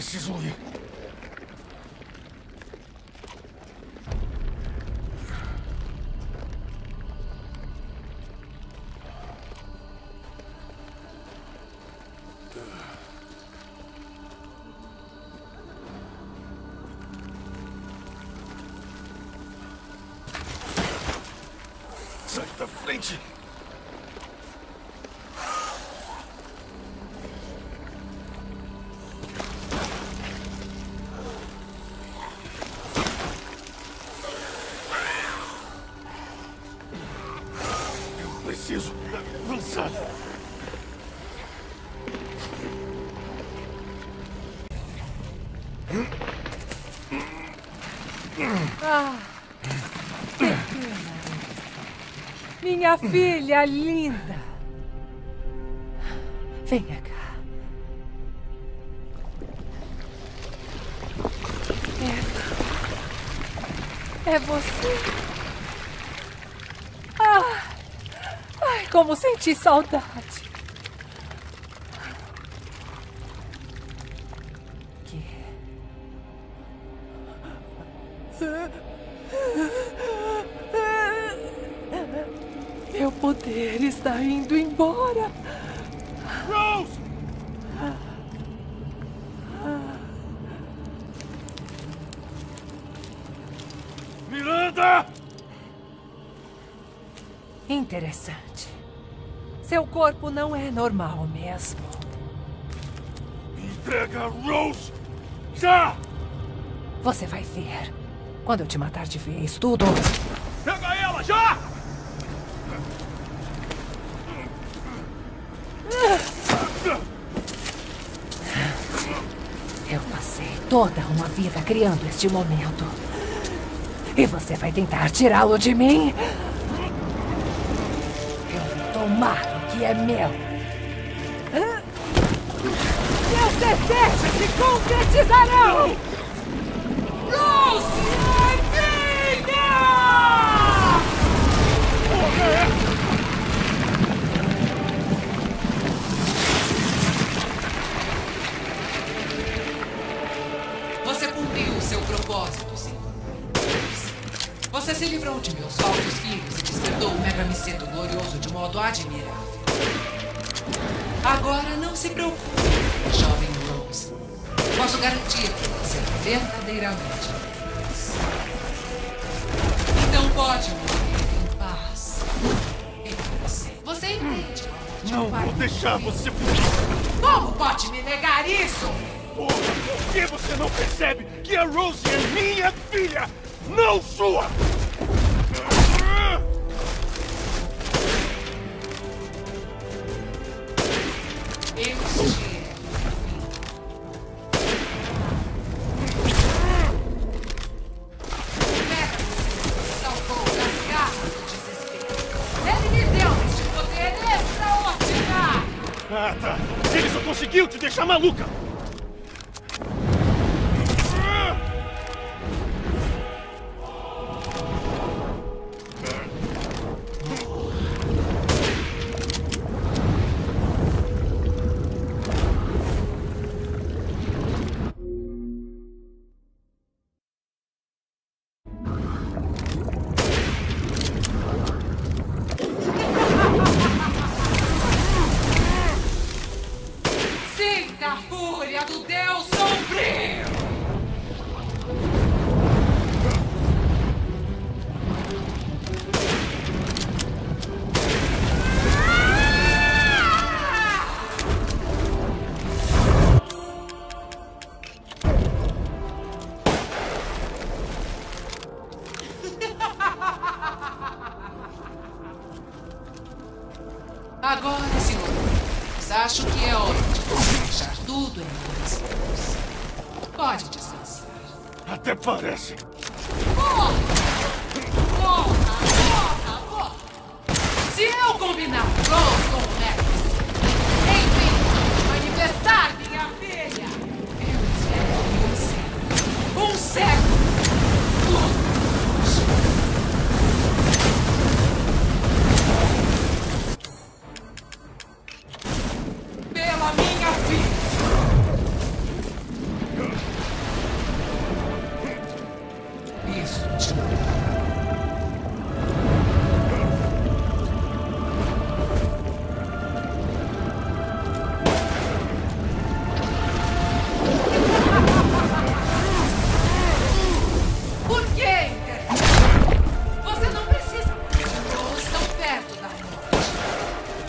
师叔无 Minha filha linda. Venha cá. É. É você. Ah, ai, como senti saudade. Que Meu poder está indo embora. Rose! Miranda! Interessante. Seu corpo não é normal mesmo. Entrega Rose! Já! Você vai ver. Quando eu te matar de vez, tudo. Pega ela, já! Eu passei toda uma vida criando este momento. E você vai tentar tirá-lo de mim? Eu vou tomar o que é meu. Meus desejos se concretizarão! Rose deixar você fugir! Como pode me negar isso? Por que você não percebe que a Rose é minha filha, não sua? Eu maluca!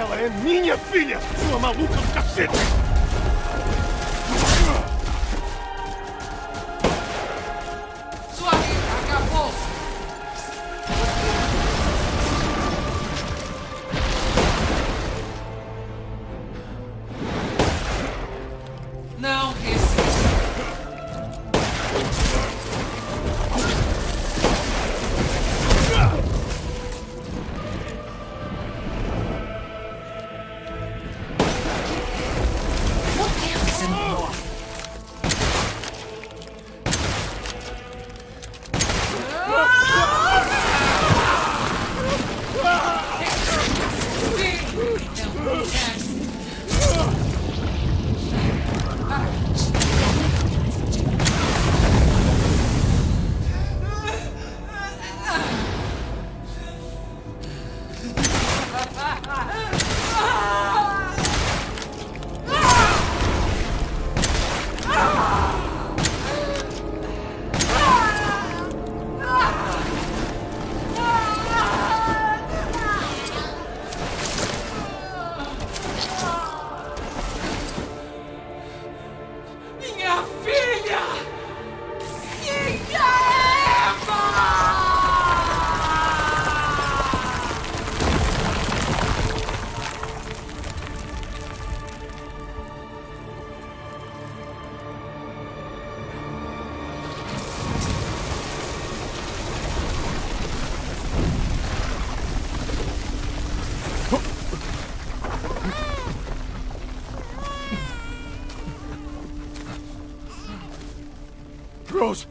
Ela é minha filha, sua maluca do cacete! Rose!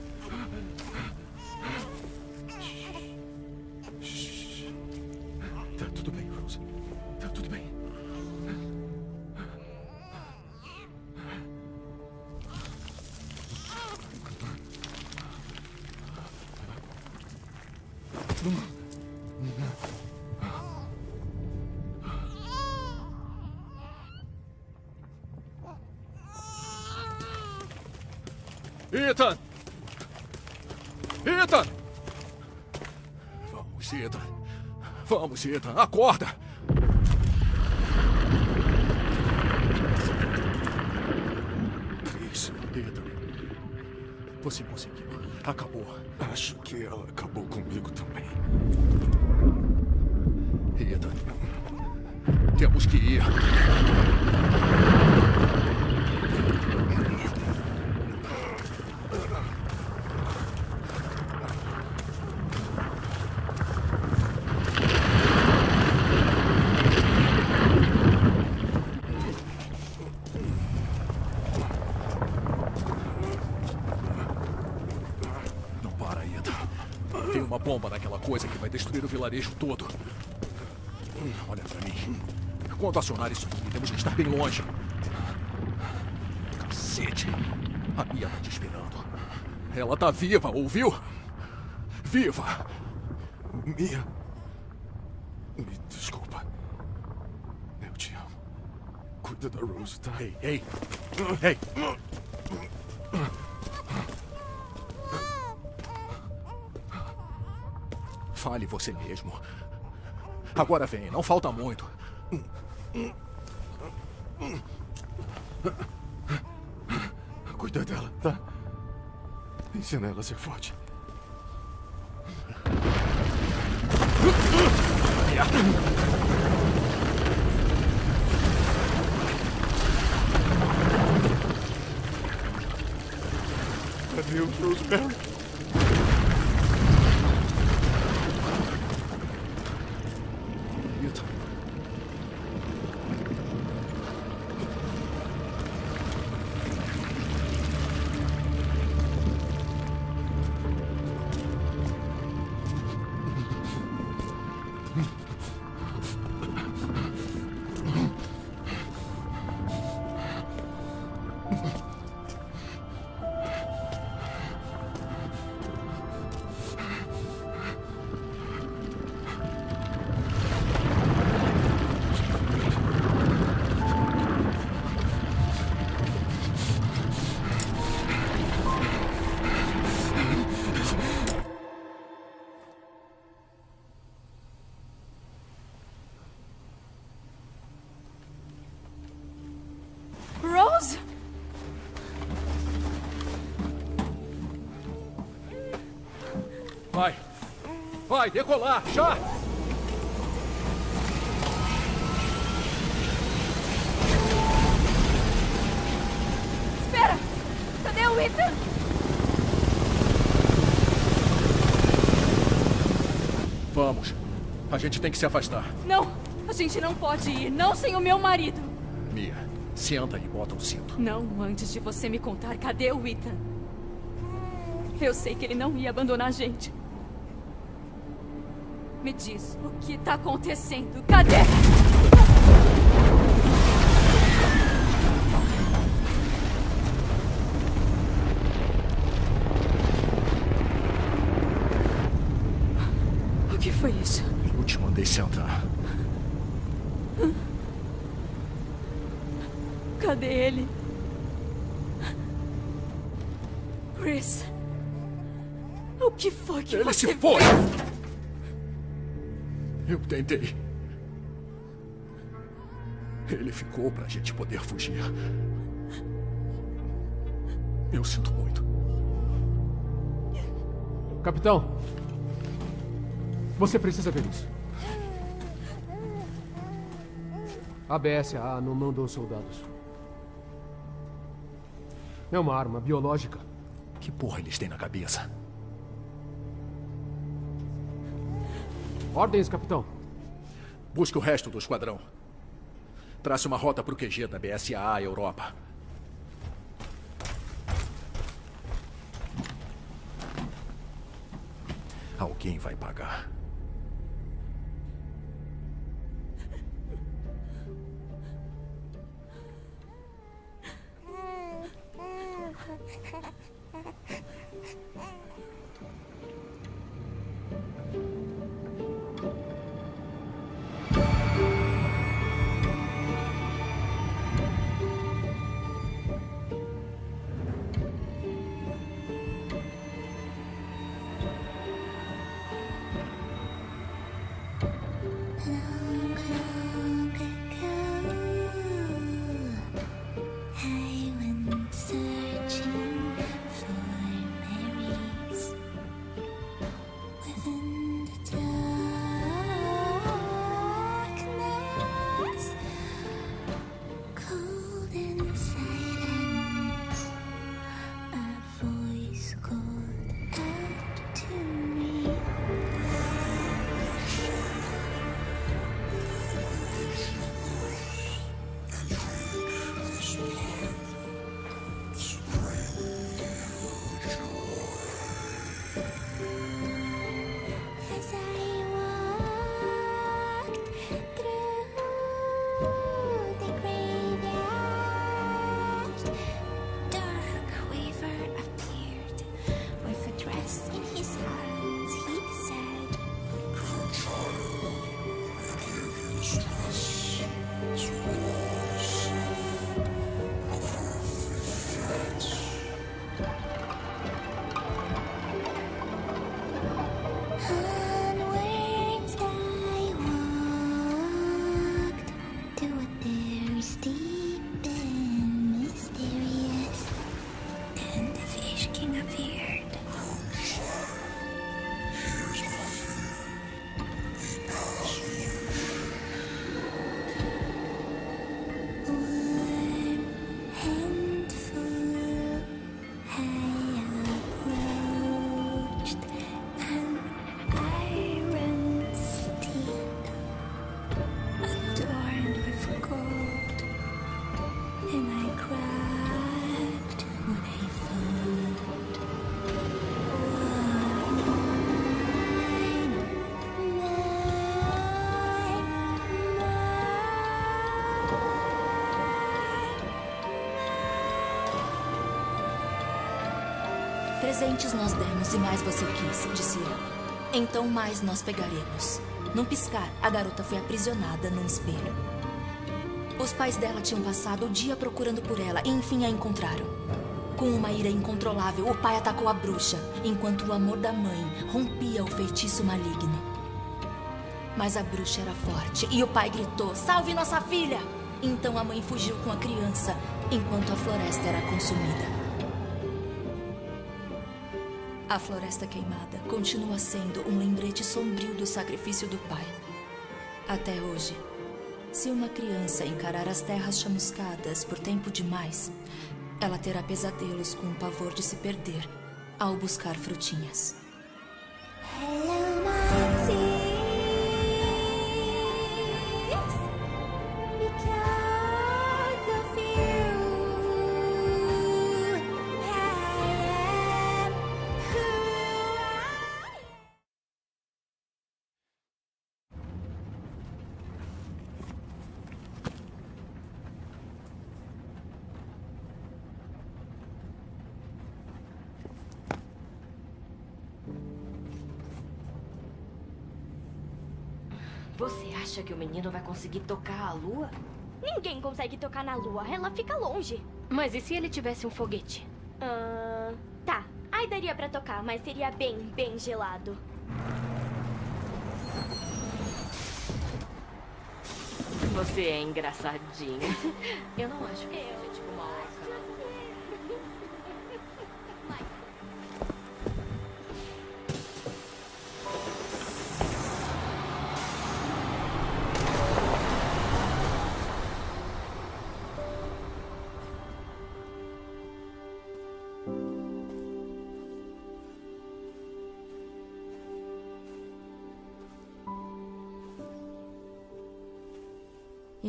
Ethan! Vamos, Ethan. Vamos, Ethan. Acorda! Chris, Ethan. Você conseguiu. Acabou. Acho que ela acabou comigo também. Ethan. Temos que ir. Não para, Ethan. Tem uma bomba naquela coisa que vai destruir o vilarejo todo. Olha pra mim. Quando acionar isso aqui, temos que estar bem longe. Cacete. A Mia tá te esperando. Ela tá viva, ouviu? Viva! Mia. Me desculpa. Eu te amo. Cuida da Rose, tá? Ei, ei. Ei. Fale você mesmo. Agora vem, não falta muito. Cuida dela, tá? Ensina ela a ser forte. Adeus, Rosemary. Vai, decolar, já! Espera! Cadê o Ethan? Vamos. A gente tem que se afastar. Não! A gente não pode ir, não sem o meu marido! Mia, senta e bota o cinto. Não antes de você me contar cadê o Ethan. Eu sei que ele não ia abandonar a gente. Me diz o que tá acontecendo. Cadê? O que foi isso? Eu te mandei sentar. Cadê ele? Chris. O que foi que Ele você se foi! fez? Eu tentei. Ele ficou pra gente poder fugir. Eu sinto muito. Capitão, você precisa ver isso. A BSA não mandou soldados. É uma arma biológica. Que porra eles têm na cabeça? Ordens, capitão. Busque o resto do esquadrão. Trace uma rota para o QG da BSAA Europa. Alguém vai pagar. Presentes nós demos e mais você quis, disse ela. Então mais nós pegaremos. Num piscar, a garota foi aprisionada num espelho. Os pais dela tinham passado o dia procurando por ela e enfim a encontraram. Com uma ira incontrolável, o pai atacou a bruxa, enquanto o amor da mãe rompia o feitiço maligno. Mas a bruxa era forte e o pai gritou: Salve nossa filha! Então a mãe fugiu com a criança, enquanto a floresta era consumida. A floresta queimada continua sendo um lembrete sombrio do sacrifício do pai. Até hoje, se uma criança encarar as terras chamuscadas por tempo demais, ela terá pesadelos com o pavor de se perder ao buscar frutinhas. Hello, Você acha que o menino vai conseguir tocar a lua? Ninguém consegue tocar na lua, ela fica longe. Mas e se ele tivesse um foguete? Ah, tá, aí daria pra tocar, mas seria bem, bem gelado. Você é engraçadinha. Eu não acho que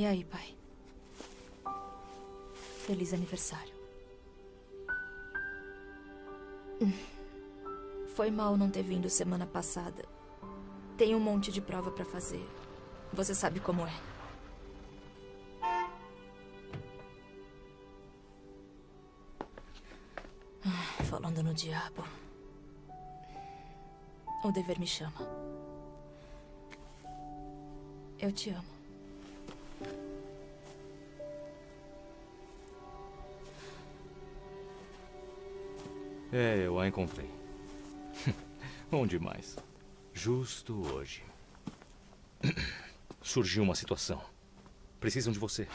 E aí, pai? Feliz aniversário. Hum. Foi mal não ter vindo semana passada. Tem um monte de prova pra fazer. Você sabe como é. Ah, Falando no diabo. O dever me chama. Eu te amo. É, eu a encontrei. Onde mais? Justo hoje. Surgiu uma situação. Precisam de você.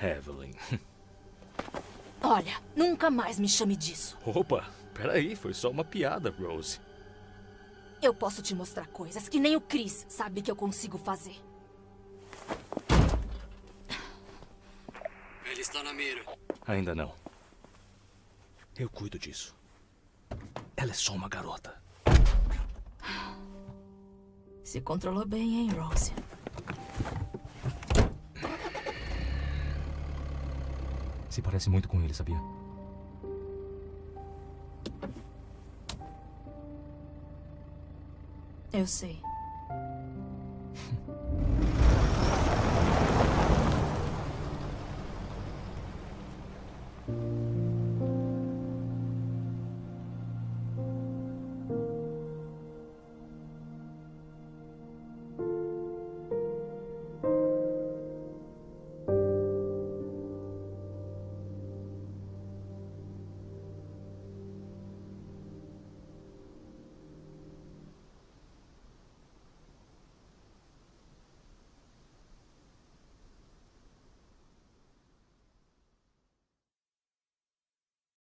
Evelyn. Olha, nunca mais me chame disso. Opa, peraí, foi só uma piada, Rose. Eu posso te mostrar coisas que nem o Chris sabe que eu consigo fazer. Ele está na mira. Ainda não. Eu cuido disso. Ela é só uma garota. Se controlou bem, hein, Rose? Se parece muito com ele, sabia? Eu sei.